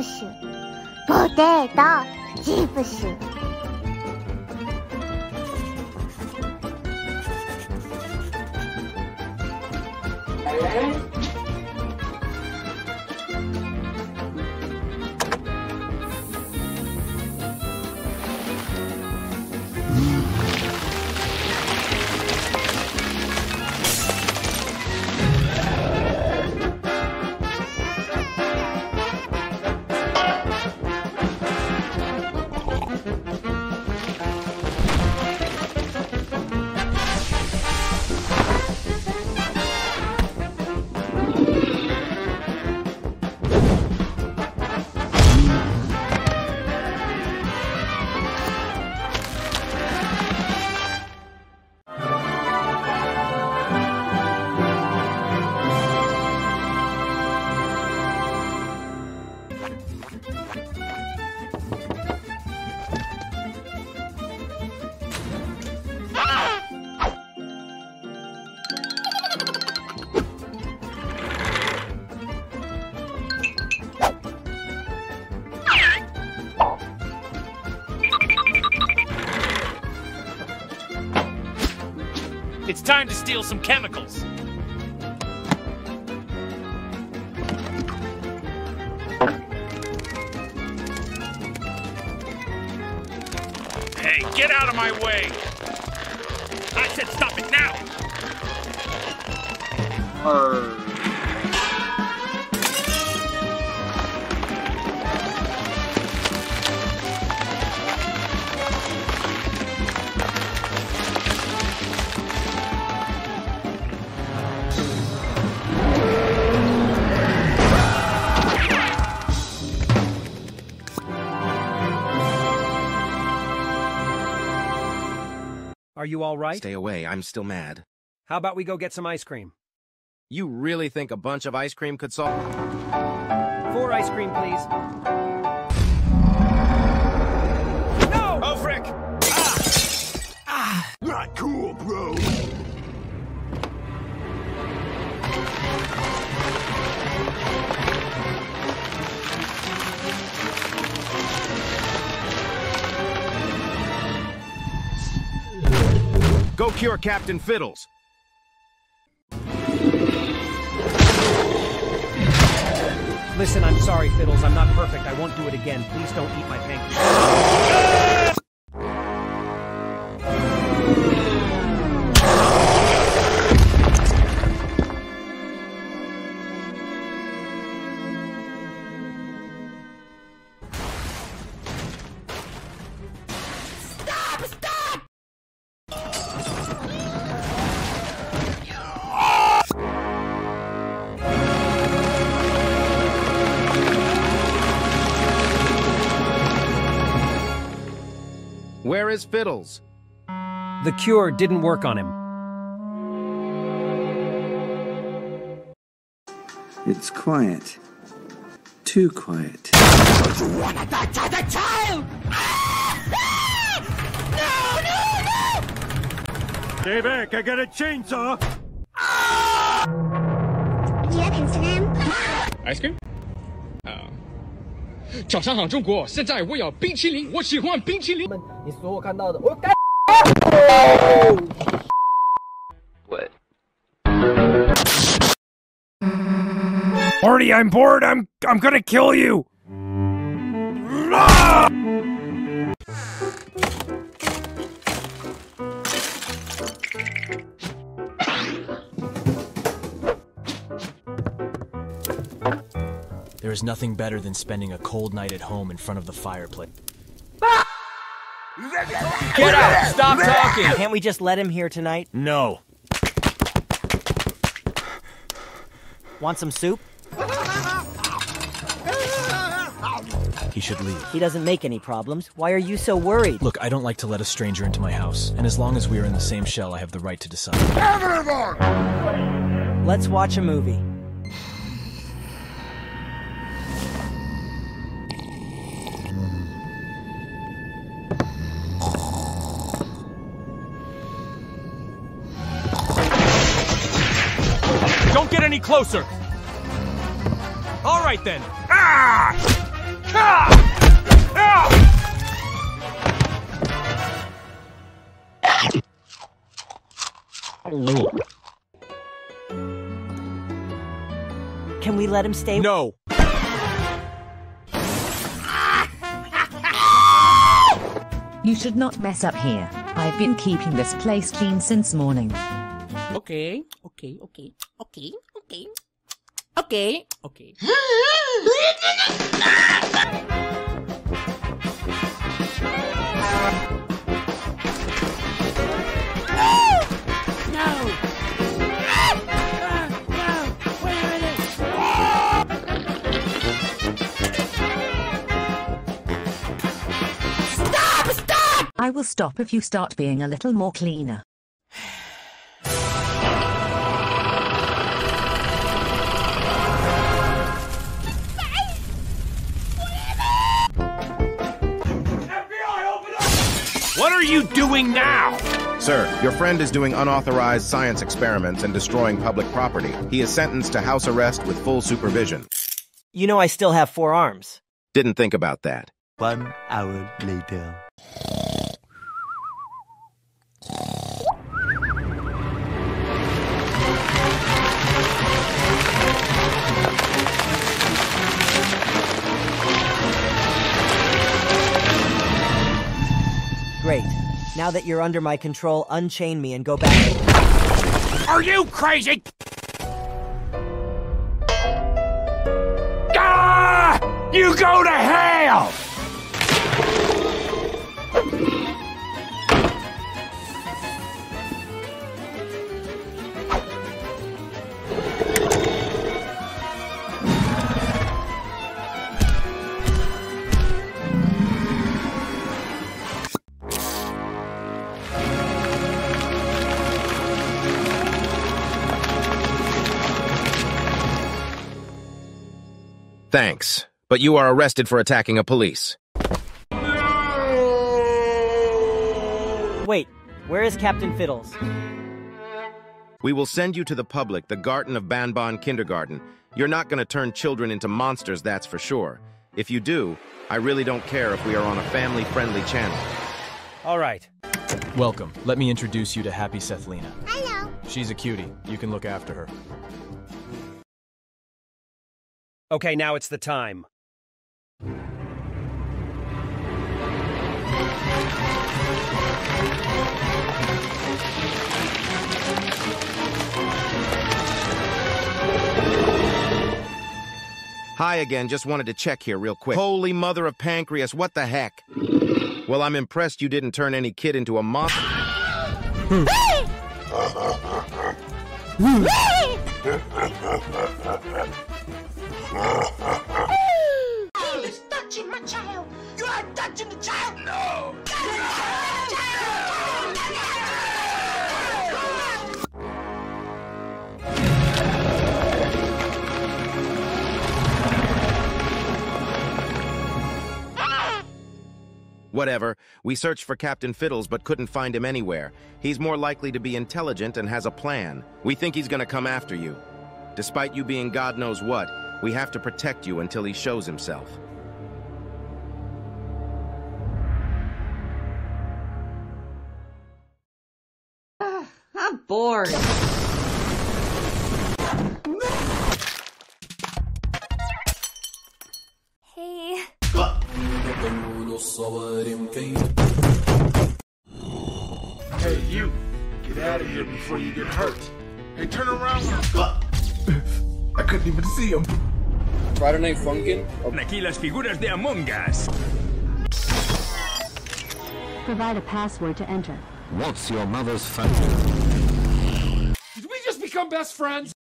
プシュポテトチプシュえ time to steal some chemicals. Hey, get out of my way! I said stop it now! Are you all right? Stay away, I'm still mad. How about we go get some ice cream? You really think a bunch of ice cream could solve... Four ice cream, please. Go cure Captain Fiddles! Listen, I'm sorry, Fiddles. I'm not perfect. I won't do it again. Please don't eat my pancakes. Where is Fiddles? The cure didn't work on him. It's quiet. Too quiet. Stay back, I got a chainsaw. Do you have Instagram? ice cream？啊、早上好，中国！现在我要冰淇淋，我喜欢冰淇淋。你所有看到的，我该。Marty, I'm bored. I'm I'm gonna kill you. There is nothing better than spending a cold night at home in front of the fireplace. Get out! Stop talking! Can't we just let him here tonight? No. Want some soup? He should leave. He doesn't make any problems. Why are you so worried? Look, I don't like to let a stranger into my house, and as long as we are in the same shell, I have the right to decide. Everyone! Let's watch a movie. Don't get any closer. All right then. Ah! Ah! Ah! Can we let him stay? No. You should not mess up here. I've been keeping this place clean since morning. Okay, okay, okay, okay, okay, okay, okay. No! No! Wait a minute! Stop! Stop! I will stop if you start being a little more cleaner. You doing now? Sir, your friend is doing unauthorized science experiments and destroying public property. He is sentenced to house arrest with full supervision. You know I still have four arms. Didn't think about that. One hour later. Now that you're under my control, unchain me and go back. Are you crazy? Ah! You go to hell! Thanks, but you are arrested for attacking a police. Wait, where is Captain Fiddles? We will send you to the public, the Garten of Banban Kindergarten. You're not going to turn children into monsters, that's for sure. If you do, I really don't care if we are on a family-friendly channel. All right. Welcome. Let me introduce you to Happy Sethlina. Hello. She's a cutie. You can look after her. Okay, now it's the time. Hi again, just wanted to check here real quick. Holy mother of pancreas, what the heck? Well, I'm impressed you didn't turn any kid into a monster. It's touching my child! You are touching the child! No! Whatever. We searched for Captain Fiddles but couldn't find him anywhere. He's more likely to be intelligent and has a plan. We think he's gonna come after you. Despite you being God knows what, we have to protect you until he shows himself. Ah, I'm bored. Hey. Hey, you! Get out of here before you get hurt. Hey, turn around. I couldn't even see him. Friday Night Funkin'. Aquí las figuras de Among Us. Provide a password to enter. What's your mother's phone? Did we just become best friends?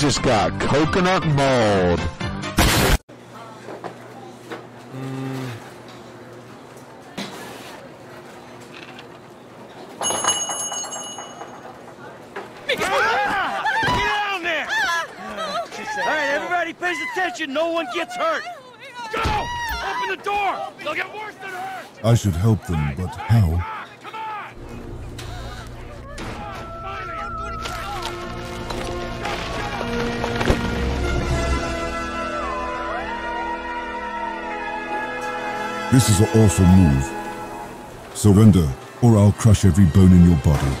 Just got coconut mauled. Get down there! Alright, everybody pays attention, no one gets hurt. Go! Open the door! They'll get worse than hurt! I should help them, but how? This is an awful move. Surrender, or I'll crush every bone in your body.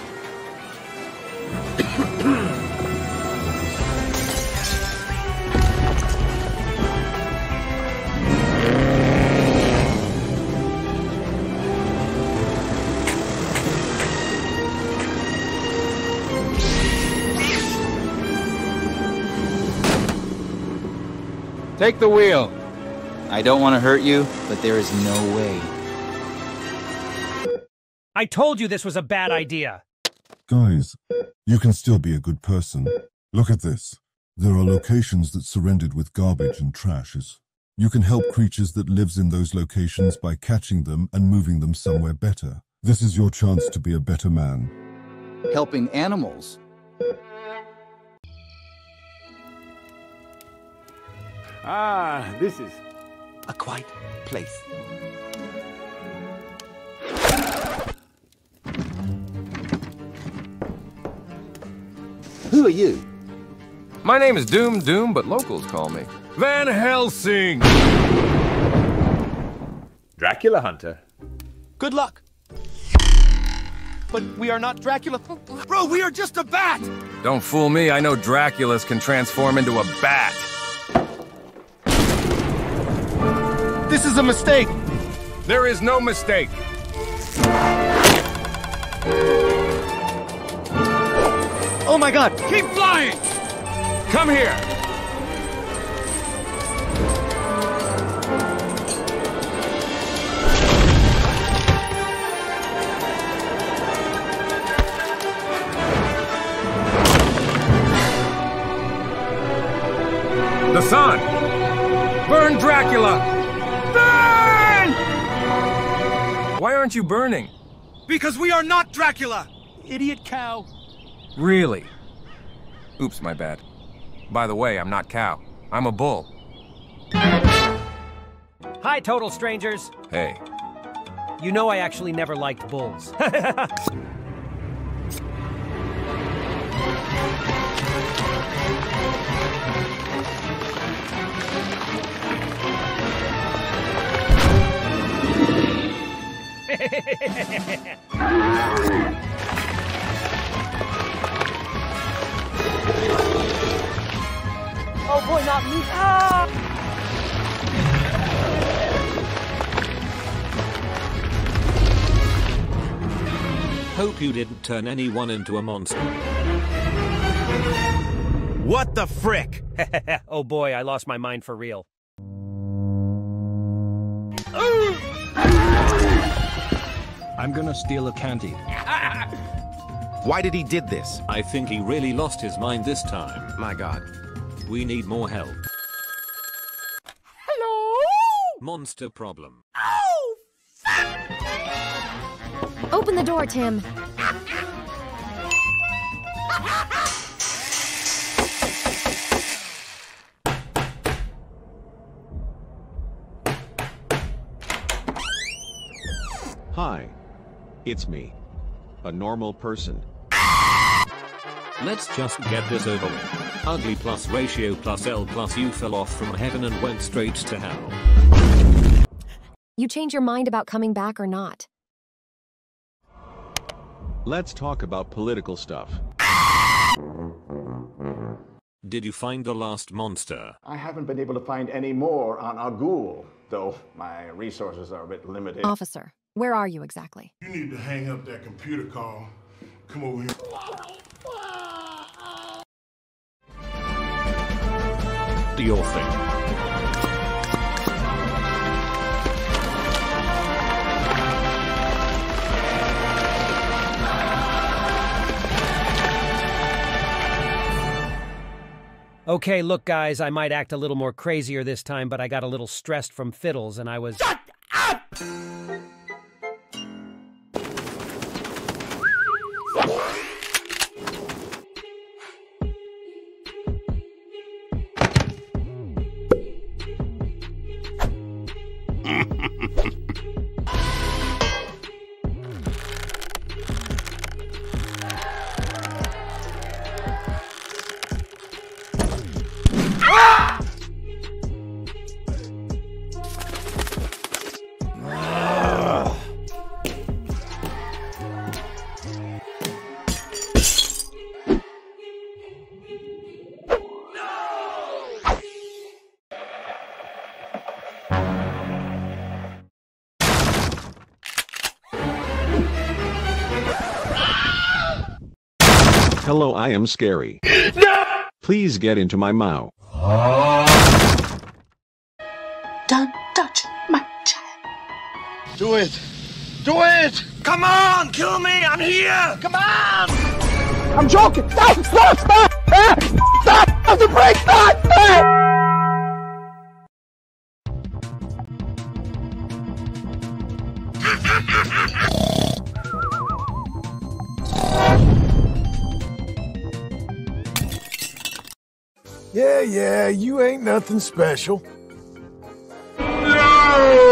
Take the wheel. I don't want to hurt you, but there is no way. I told you this was a bad idea. Guys, you can still be a good person. Look at this. There are locations that surrendered with garbage and trashes. You can help creatures that lives in those locations by catching them and moving them somewhere better. This is your chance to be a better man. Helping animals. Ah, this is a quiet place. Who are you? My name is Doom Doom, but locals call me Van Helsing. Dracula Hunter. Good luck. But we are not Dracula. Bro, we are just a bat! Don't fool me, I know Draculas can transform into a bat. A mistake. There is no mistake. Oh my god! Keep flying! Come here! The sun! Burn Dracula! Why aren't you burning? Because we are not Dracula! Idiot cow. Really? Oops, my bad. By the way, I'm not cow. I'm a bull. Hi, total strangers. Hey. You know I actually never liked bulls. Oh boy, not me. Ah! Hope you didn't turn anyone into a monster. What the frick? oh boy, I lost my mind for real. I'm gonna steal a candy. Why did he did this? I think he really lost his mind this time. My god. We need more help. Hello? Monster problem. Oh! fuck! Open the door, Tim. Hi, it's me, a normal person. Let's just get this over with. Ugly plus ratio plus L plus you fell off from heaven and went straight to hell. You change your mind about coming back or not. Let's talk about political stuff. Did you find the last monster? I haven't been able to find any more on Agul, though my resources are a bit limited. Officer, where are you exactly? You need to hang up that computer call. Come over here. Do your thing. Okay, look, guys, I might act a little more crazier this time, but I got a little stressed from fiddles and I was. Shut up! Hello, I am scary. No! Please get into my mouth. Don't touch my child. Do it! Do it! Come on, kill me! I'm here! Come on! I'm joking! Stop! Stop! Stop! Ah! Stop! Stop the brake! Stop! Yeah, yeah, you ain't nothing special. No!